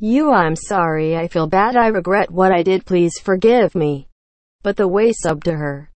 You I'm sorry I feel bad I regret what I did please forgive me. But the way subbed to her.